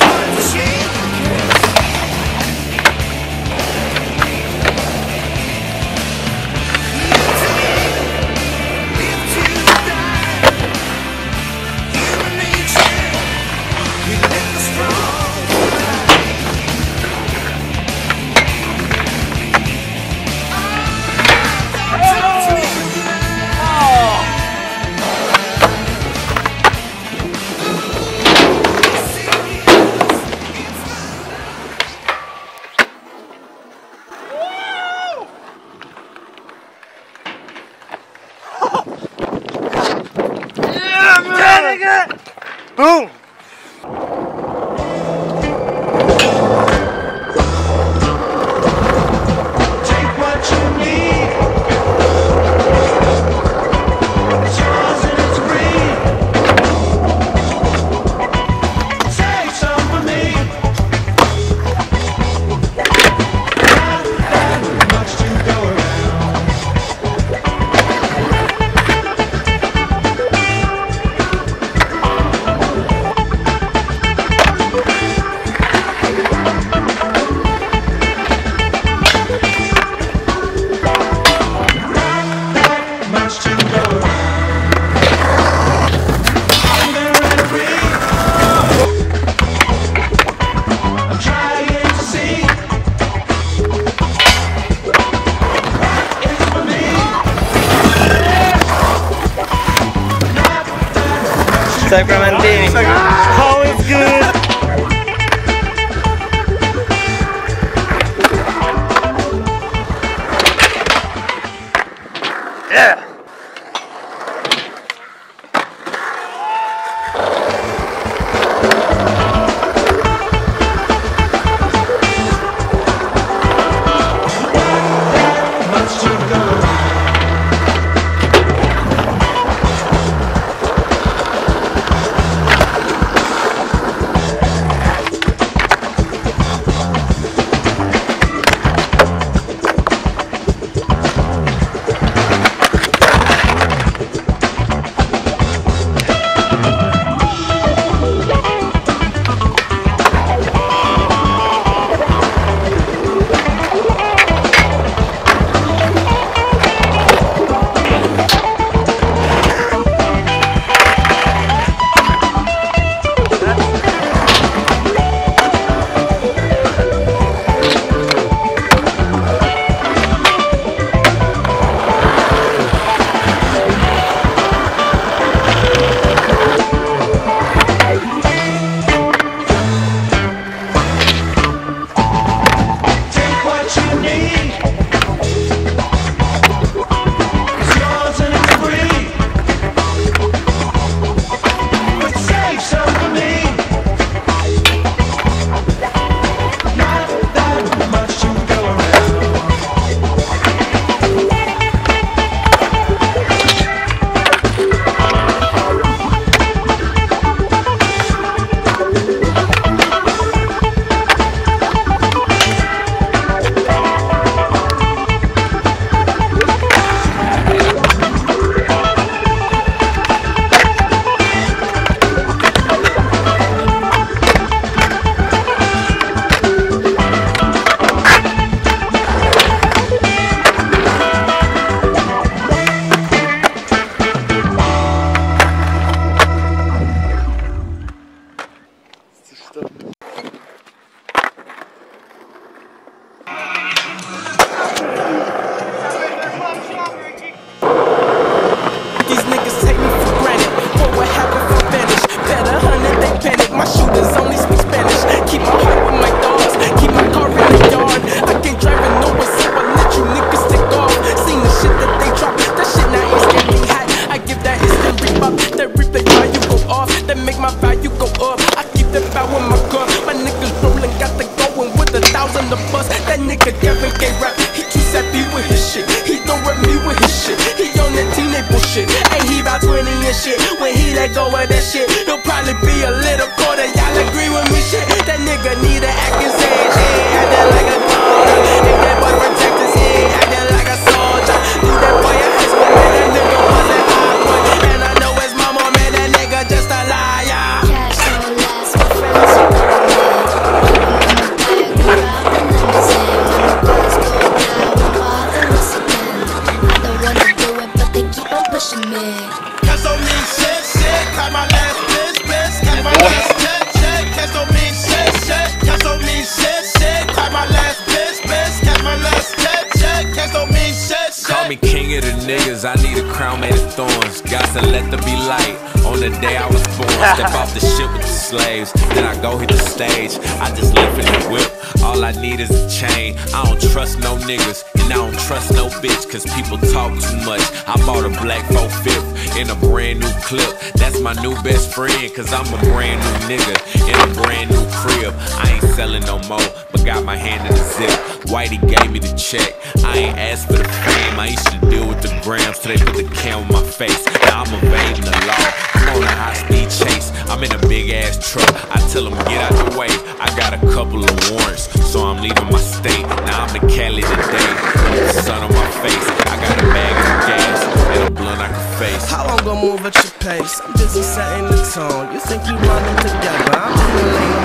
Hard to see. Boom! All I need is a chain. I don't trust no niggas, and I don't trust no bitch, cause people talk too much. I bought a black 45th in a brand new clip. That's my new best friend, cause I'm a brand new nigga in a brand new crib. I ain't selling no more, but got my hand in the zip. Whitey gave me the check. I ain't asked for the fame. I used to deal with the grams, so they put the cam on my face. Now I'm evading the law. I'm on a high speed chase. I'm in a big ass truck. I tell them, get out the way. I got a couple of warrants, so I'm leaving my state. Now I'm in Cali today. Sun on my face. I got a bag of gas and a blunt I can face. How long gonna move at your pace? I'm busy setting the tone. You think you're running together? I'm in the lane.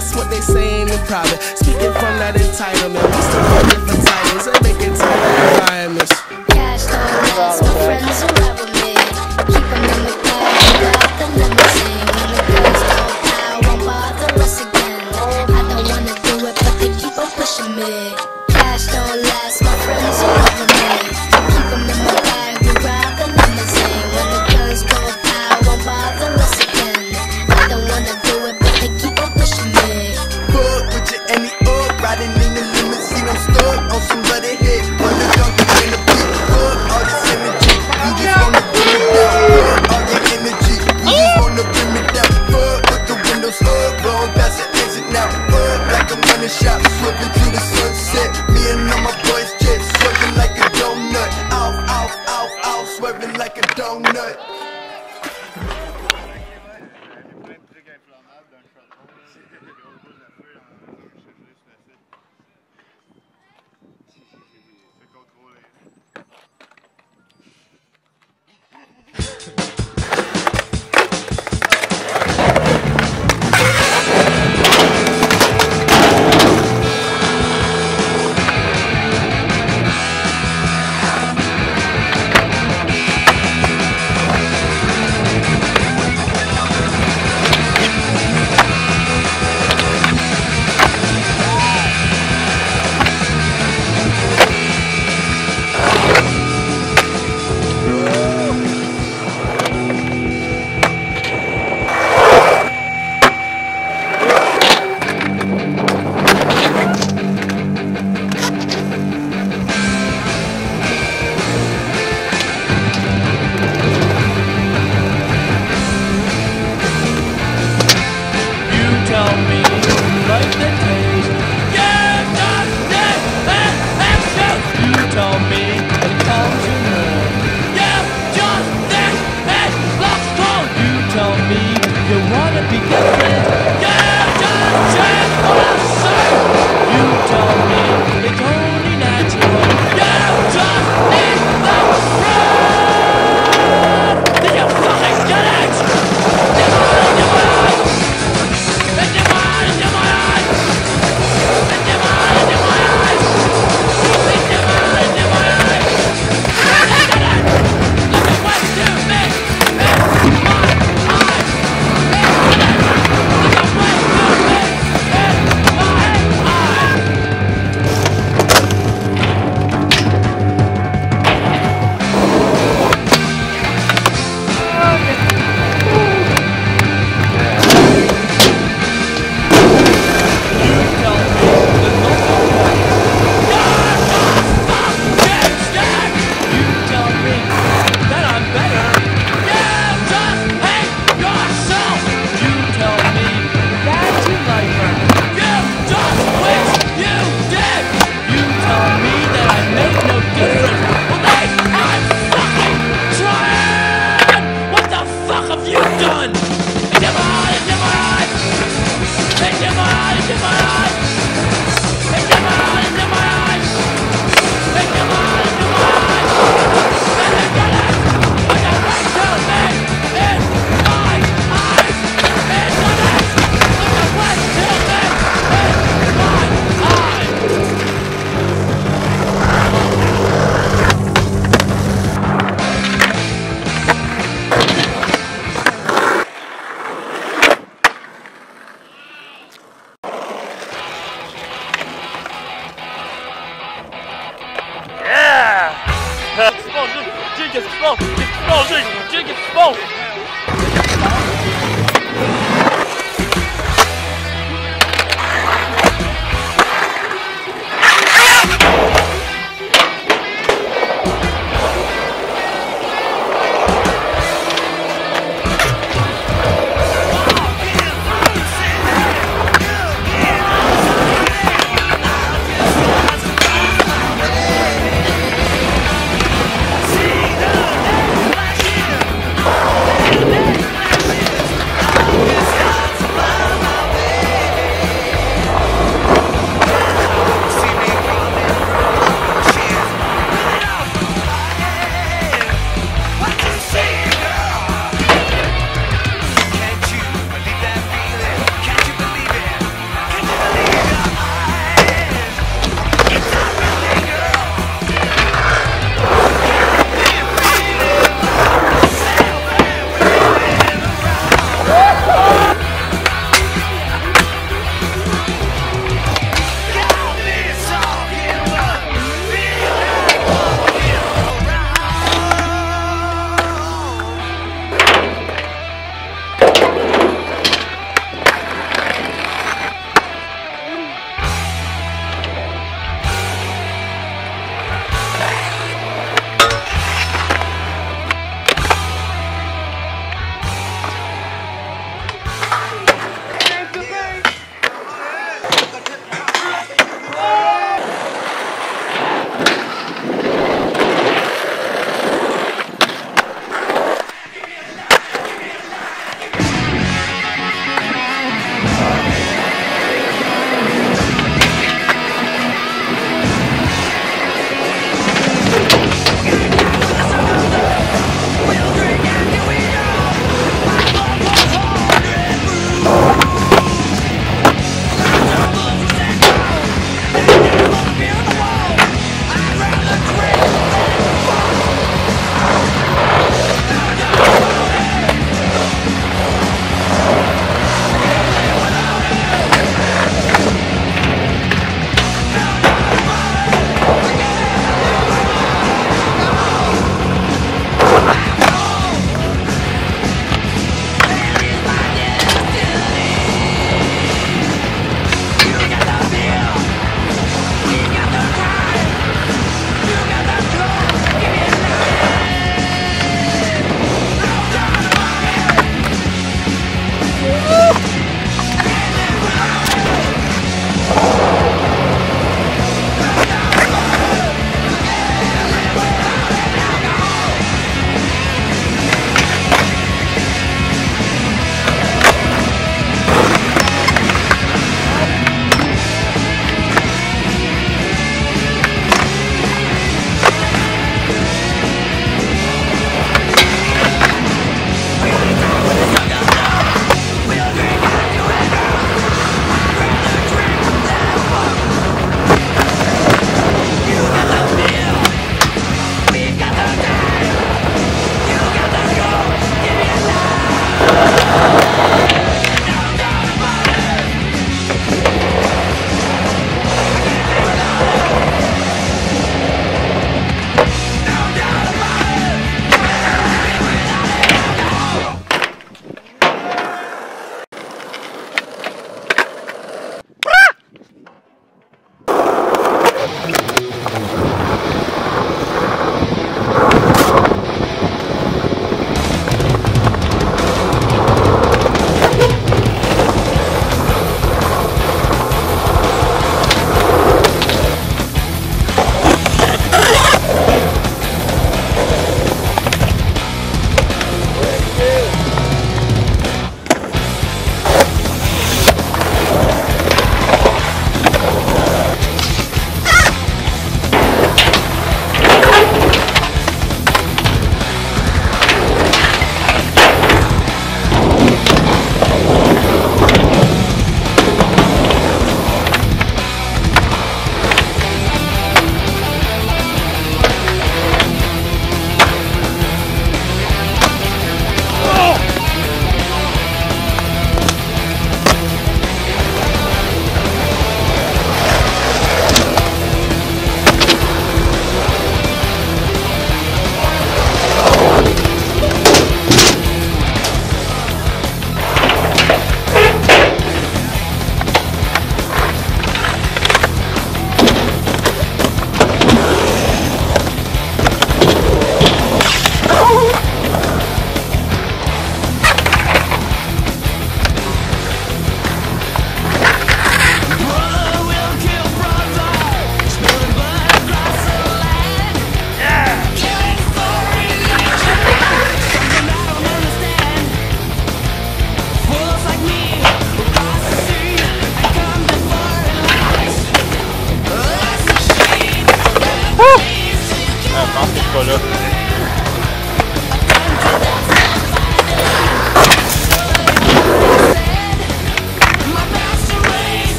That's what they say in private. Speaking from that entitlement.